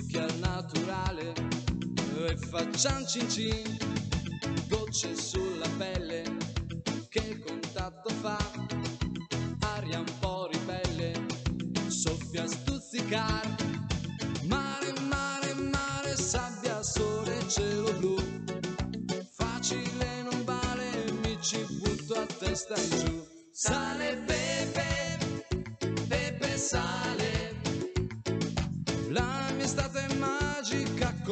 trucchi al naturale e facciamo cin cin, gocce sulla pelle che contatto fa.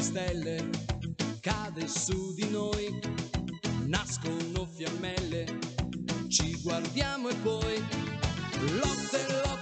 di stelle cade su di noi, nascono fiammelle, ci guardiamo e poi lotte, lotte,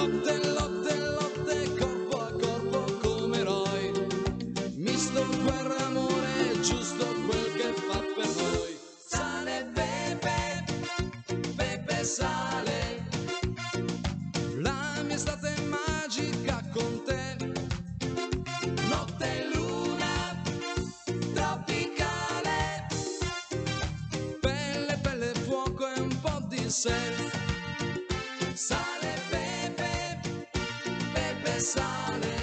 Lotte, lotte, lotte, corpo a corpo come eroi. Misto guerra e amore, giusto quel che fa per noi. Sale pepe, pepe sale. La mia estate magica con te. Notte luna tropicale. Pelle, pelle, fuoco e un po' di self. Pepe